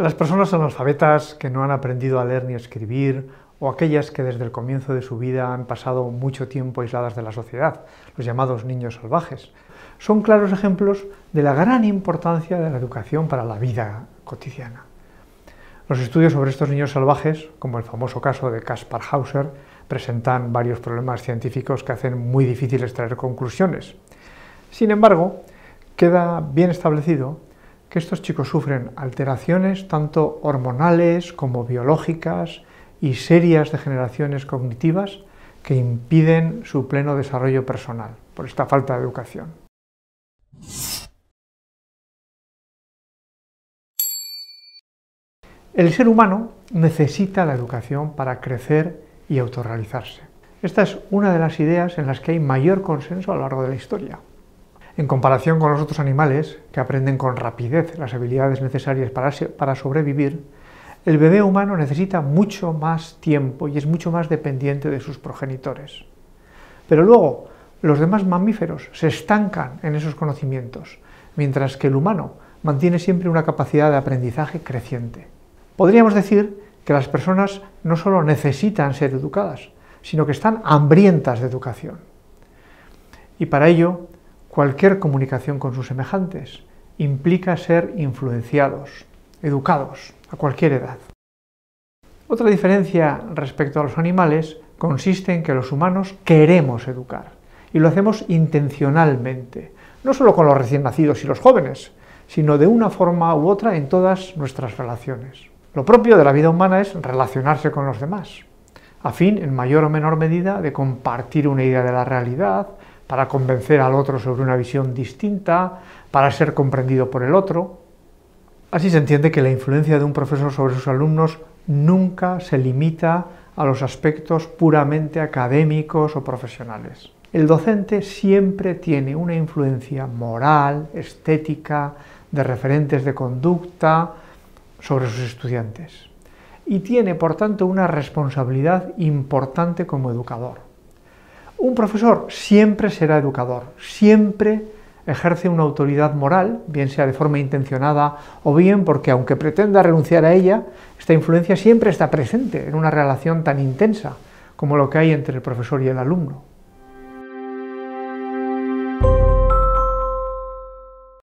Las personas analfabetas que no han aprendido a leer ni a escribir, o aquellas que desde el comienzo de su vida han pasado mucho tiempo aisladas de la sociedad, los llamados niños salvajes, son claros ejemplos de la gran importancia de la educación para la vida cotidiana. Los estudios sobre estos niños salvajes, como el famoso caso de Kaspar Hauser, presentan varios problemas científicos que hacen muy difícil extraer conclusiones. Sin embargo, queda bien establecido que estos chicos sufren alteraciones tanto hormonales como biológicas y serias degeneraciones cognitivas que impiden su pleno desarrollo personal por esta falta de educación. El ser humano necesita la educación para crecer y autorrealizarse. Esta es una de las ideas en las que hay mayor consenso a lo largo de la historia. En comparación con los otros animales, que aprenden con rapidez las habilidades necesarias para, sobrevivir, el bebé humano necesita mucho más tiempo y es mucho más dependiente de sus progenitores. Pero luego, los demás mamíferos se estancan en esos conocimientos, mientras que el humano mantiene siempre una capacidad de aprendizaje creciente. Podríamos decir que las personas no solo necesitan ser educadas, sino que están hambrientas de educación. Y para ello, cualquier comunicación con sus semejantes implica ser influenciados, educados, a cualquier edad. Otra diferencia respecto a los animales consiste en que los humanos queremos educar y lo hacemos intencionalmente, no solo con los recién nacidos y los jóvenes, sino de una forma u otra en todas nuestras relaciones. Lo propio de la vida humana es relacionarse con los demás, a fin, en mayor o menor medida, de compartir una idea de la realidad, para convencer al otro sobre una visión distinta, para ser comprendido por el otro. Así se entiende que la influencia de un profesor sobre sus alumnos nunca se limita a los aspectos puramente académicos o profesionales. El docente siempre tiene una influencia moral, estética, de referentes de conducta sobre sus estudiantes y tiene por tanto una responsabilidad importante como educador. Un profesor siempre será educador, siempre ejerce una autoridad moral, bien sea de forma intencionada o bien porque aunque pretenda renunciar a ella, esta influencia siempre está presente en una relación tan intensa como lo que hay entre el profesor y el alumno.